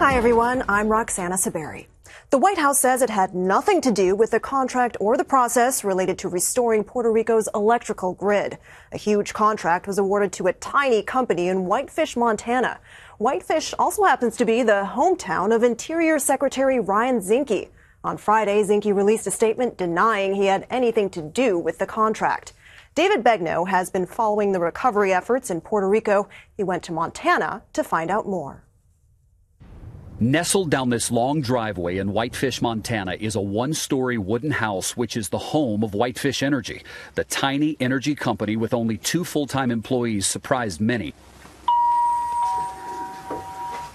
Hi, everyone. I'm Roxana Saberi. The White House says it had nothing to do with the contract or the process related to restoring Puerto Rico's electrical grid. A huge contract was awarded to a tiny company in Whitefish, Montana. Whitefish also happens to be the hometown of Interior Secretary Ryan Zinke. On Friday, Zinke released a statement denying he had anything to do with the contract. David Begnaud has been following the recovery efforts in Puerto Rico. He went to Montana to find out more. Nestled down this long driveway in Whitefish, Montana is a one story wooden house which is the home of Whitefish Energy. The tiny energy company with only two full time employees surprised many.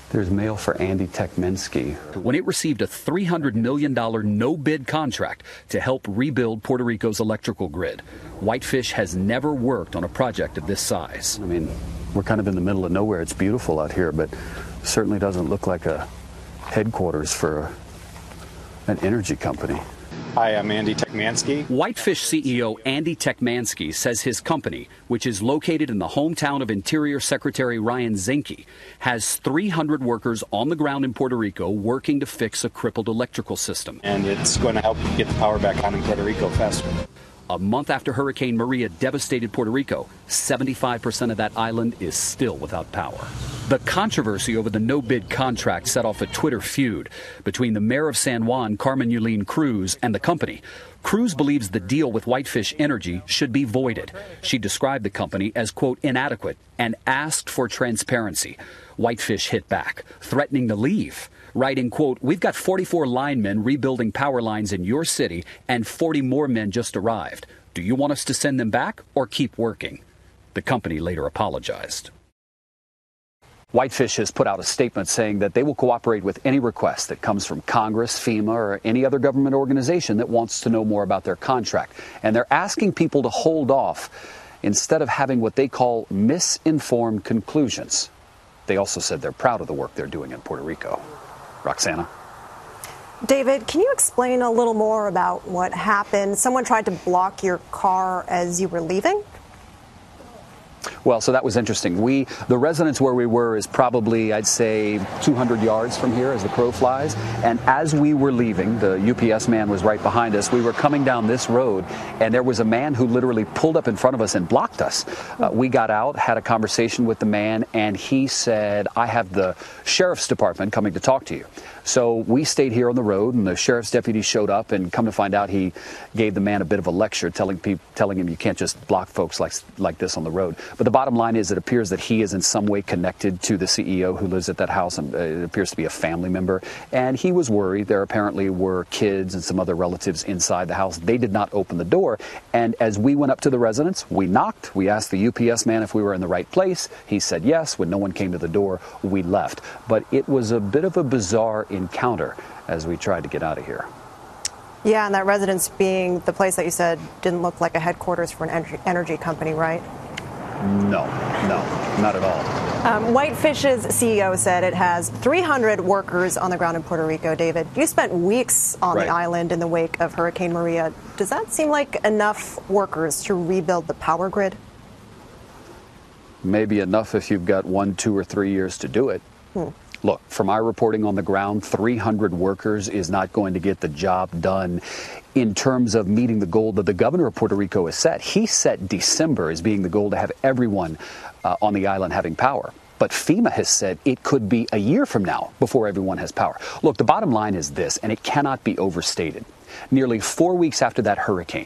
There's mail for Andy Techmanski. When it received a $300 million no bid contract to help rebuild Puerto Rico's electrical grid, Whitefish has never worked on a project of this size. I mean, we're kind of in the middle of nowhere. It's beautiful out here, but certainly doesn't look like a headquarters for an energy company. Hi, I'm Andy Techmanski. Whitefish CEO Andy Techmanski says his company, which is located in the hometown of Interior Secretary Ryan Zinke, has 300 workers on the ground in Puerto Rico working to fix a crippled electrical system. And it's going to help get the power back on in Puerto Rico faster. A month after Hurricane Maria devastated Puerto Rico, 75% of that island is still without power. The controversy over the no bid contract set off a Twitter feud between the mayor of San Juan, Carmen Yulín Cruz, and the company. Cruz believes the deal with Whitefish Energy should be voided. She described the company as, quote, inadequate and asked for transparency. Whitefish hit back, threatening to leave writing, quote, We've got 44 linemen rebuilding power lines in your city, and 40 more men just arrived. Do you want us to send them back or keep working? The company later apologized. Whitefish has put out a statement saying that they will cooperate with any request that comes from Congress, FEMA, or any other government organization that wants to know more about their contract. And they're asking people to hold off instead of having what they call misinformed conclusions. They also said they're proud of the work they're doing in Puerto Rico. Roxana. David, can you explain a little more about what happened? Someone tried to block your car as you were leaving? Well, so that was interesting. We, the residence where we were is probably, I'd say, 200 yards from here as the crow flies. And as we were leaving, the UPS man was right behind us. We were coming down this road, and there was a man who literally pulled up in front of us and blocked us. Uh, we got out, had a conversation with the man, and he said, I have the sheriff's department coming to talk to you. So we stayed here on the road, and the sheriff's deputy showed up, and come to find out, he gave the man a bit of a lecture, telling telling him you can't just block folks like like this on the road. But the bottom line is, it appears that he is in some way connected to the CEO who lives at that house, and uh, it appears to be a family member. And he was worried. There apparently were kids and some other relatives inside the house. They did not open the door, and as we went up to the residence, we knocked. We asked the UPS man if we were in the right place. He said yes. When no one came to the door, we left. But it was a bit of a bizarre encounter as we tried to get out of here. Yeah, and that residence being the place that you said didn't look like a headquarters for an energy company, right? No, no, not at all. Um, Whitefish's CEO said it has 300 workers on the ground in Puerto Rico. David, you spent weeks on right. the island in the wake of Hurricane Maria. Does that seem like enough workers to rebuild the power grid? Maybe enough if you've got one, two, or three years to do it. Hmm. Look, from our reporting on the ground, 300 workers is not going to get the job done in terms of meeting the goal that the governor of Puerto Rico has set. He set December as being the goal to have everyone uh, on the island having power. But FEMA has said it could be a year from now before everyone has power. Look, the bottom line is this, and it cannot be overstated. Nearly four weeks after that hurricane,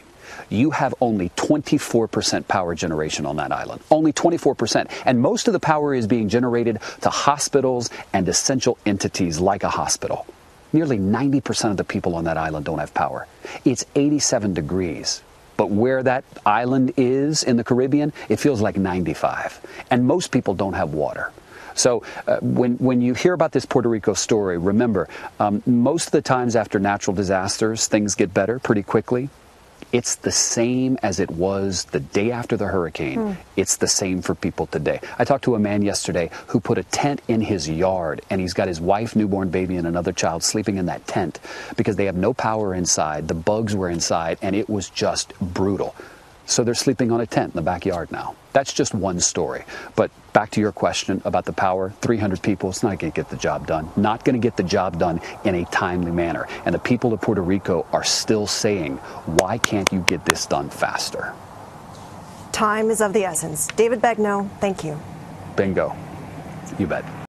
you have only 24% power generation on that island. Only 24%. And most of the power is being generated to hospitals and essential entities like a hospital. Nearly 90% of the people on that island don't have power. It's 87 degrees. But where that island is in the Caribbean, it feels like 95. And most people don't have water. So uh, when, when you hear about this Puerto Rico story, remember, um, most of the times after natural disasters, things get better pretty quickly. It's the same as it was the day after the hurricane. Mm. It's the same for people today. I talked to a man yesterday who put a tent in his yard and he's got his wife, newborn baby, and another child sleeping in that tent because they have no power inside. The bugs were inside and it was just brutal. So they're sleeping on a tent in the backyard now. That's just one story. But back to your question about the power 300 people, it's not going to get the job done. Not going to get the job done in a timely manner. And the people of Puerto Rico are still saying, why can't you get this done faster? Time is of the essence. David Begnaud, thank you. Bingo. You bet.